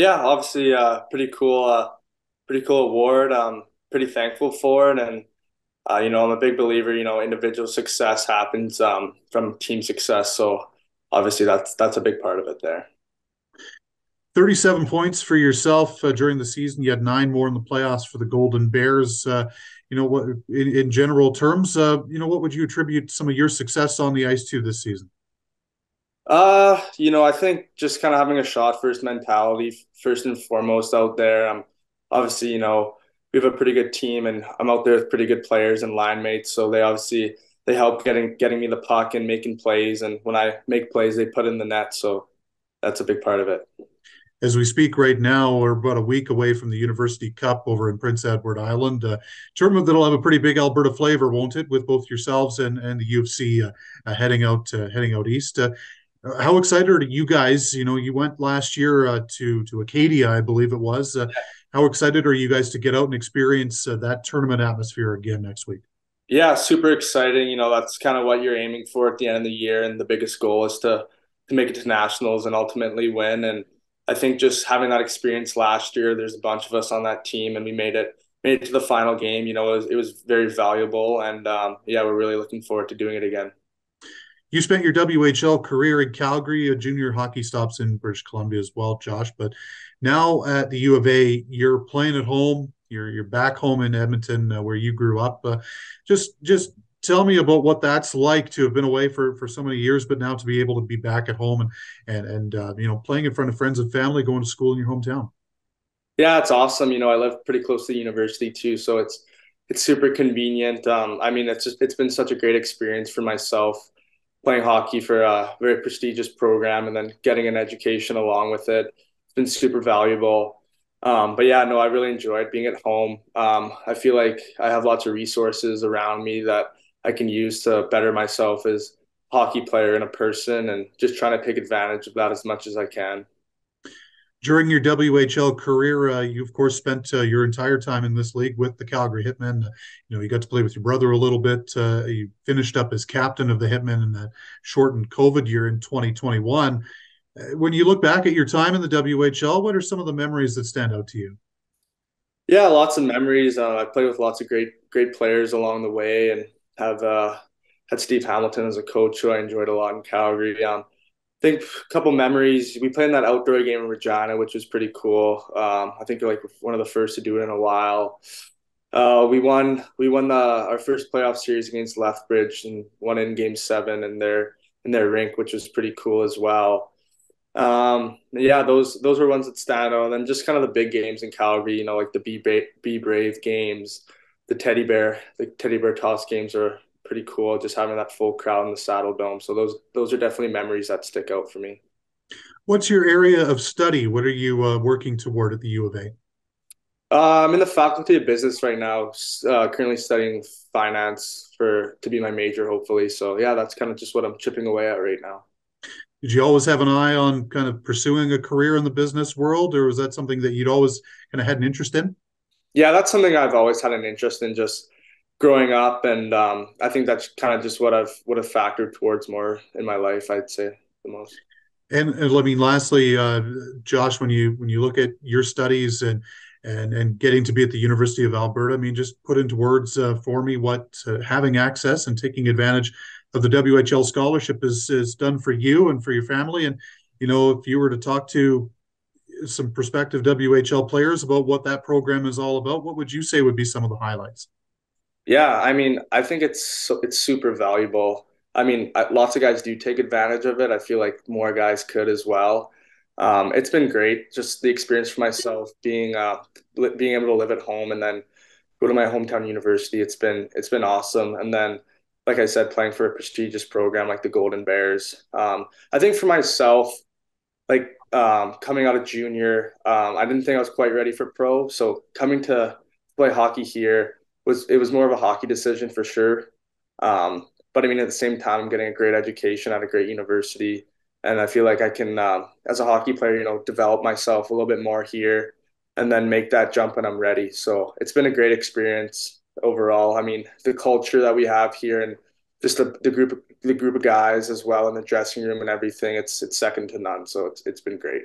Yeah, obviously, uh, pretty cool, uh, pretty cool award. Um, pretty thankful for it, and uh, you know, I'm a big believer. You know, individual success happens um, from team success, so obviously that's that's a big part of it there. 37 points for yourself uh, during the season. You had nine more in the playoffs for the Golden Bears. Uh, you know what, in, in general terms, uh, you know what would you attribute some of your success on the ice to this season? Uh, you know, I think just kind of having a shot first mentality, first and foremost out there. Um, obviously, you know, we have a pretty good team, and I'm out there with pretty good players and line mates, so they obviously they help getting getting me the puck and making plays, and when I make plays, they put in the net. So that's a big part of it as we speak right now, we're about a week away from the University Cup over in Prince Edward Island. Uh, tournament that'll have a pretty big Alberta flavor, won't it? With both yourselves and, and the U of C uh, uh, heading out uh, heading out east. Uh, how excited are you guys? You know, you went last year uh, to to Acadia, I believe it was. how excited are you guys to get out and experience that tournament atmosphere again next week? Yeah, super exciting. You know, that's kind of what you're aiming for at the end of the year, and the biggest goal is to to make it to nationals and ultimately win. And I think just having that experience last year, there's a bunch of us on that team, and we made it made it to the final game. You know, it was, it was very valuable, and um, yeah, we're really looking forward to doing it again. You spent your WHL career in Calgary, a junior hockey stops in British Columbia as well, Josh. But now at the U of A, you're playing at home. You're you're back home in Edmonton, uh, where you grew up. Uh, just just tell me about what that's like to have been away for for so many years, but now to be able to be back at home and and and uh, you know playing in front of friends and family, going to school in your hometown. Yeah, it's awesome. You know, I live pretty close to the university too, so it's it's super convenient. Um, I mean, it's just it's been such a great experience for myself playing hockey for a very prestigious program and then getting an education along with it. It's been super valuable. Um, but yeah, no, I really enjoyed being at home. Um, I feel like I have lots of resources around me that I can use to better myself as a hockey player and a person and just trying to take advantage of that as much as I can. During your WHL career, uh, you of course spent uh, your entire time in this league with the Calgary Hitmen. Uh, you know, you got to play with your brother a little bit. Uh, you finished up as captain of the Hitmen in that shortened COVID year in 2021. Uh, when you look back at your time in the WHL, what are some of the memories that stand out to you? Yeah, lots of memories. Uh, I played with lots of great, great players along the way, and have had Steve Hamilton as a coach who I enjoyed a lot in Calgary. Um, think a couple memories. We played in that outdoor game in Regina, which was pretty cool. Um, I think like one of the first to do it in a while. Uh, we won. We won the our first playoff series against Lethbridge and won in Game Seven in their in their rink, which was pretty cool as well. Um, yeah, those those were ones that stand out. And then just kind of the big games in Calgary, you know, like the Be Be Brave games the teddy bear the teddy bear toss games are pretty cool just having that full crowd in the Saddledome. so those those are definitely memories that stick out for me. What's your area of study? What are you uh, working toward at the u of a? Uh, i'm in the faculty of business right now uh, currently studying finance for to be my major hopefully. So yeah that's kind of just what i'm chipping away at right now. Did you always have an eye on kind of pursuing a career in the business world or was that something that you'd always kind of had an interest in? Yeah, that's something I've always had an interest in just growing up, and um, I think that's kind of just what I've would have factored towards more in my life. I'd say the most. And, and I mean, lastly, uh, Josh, when you when you look at your studies and and and getting to be at the University of Alberta, I mean, just put into words uh, for me what uh, having access and taking advantage of the WHL scholarship is is done for you and for your family. And you know, if you were to talk to some prospective WHL players about what that program is all about, what would you say would be some of the highlights? Yeah, I mean, I think it's it's super valuable. I mean, lots of guys do take advantage of it. I feel like more guys could as well. Um, it's been great, just the experience for myself being uh, being able to live at home and then go to my hometown university. It's been it's been awesome, and then like I said, playing for a prestigious program like the Golden Bears. Um, I think for myself, like um, coming out of junior, um, I didn't think I was quite ready for pro. So coming to play hockey here was it was more of a hockey decision for sure. Um, but I mean, at the same time, I'm getting a great education at a great university, and I feel like I can, um, as a hockey player, you know, develop myself a little bit more here, and then make that jump when I'm ready. So it's been a great experience overall. I mean, the culture that we have here and just the, the group the group of guys as well in the dressing room and everything. It's it's second to none. So it's it's been great.